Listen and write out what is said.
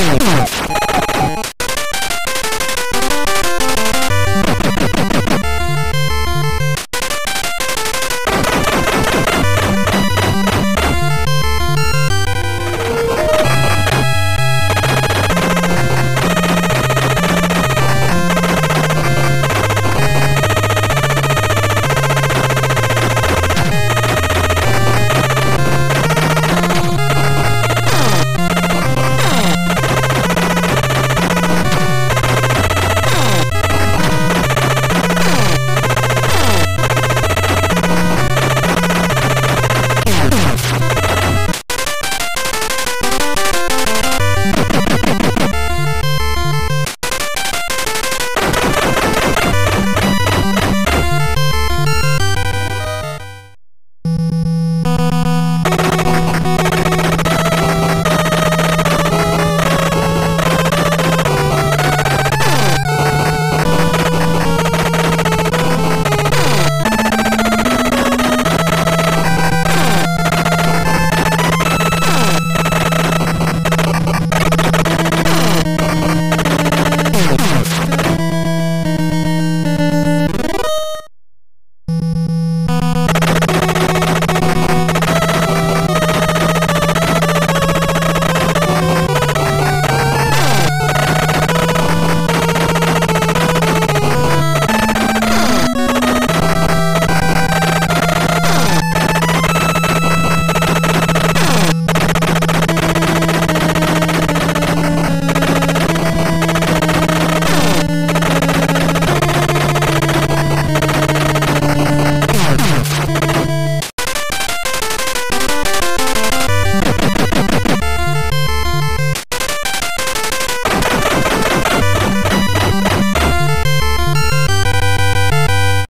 Oh, my God.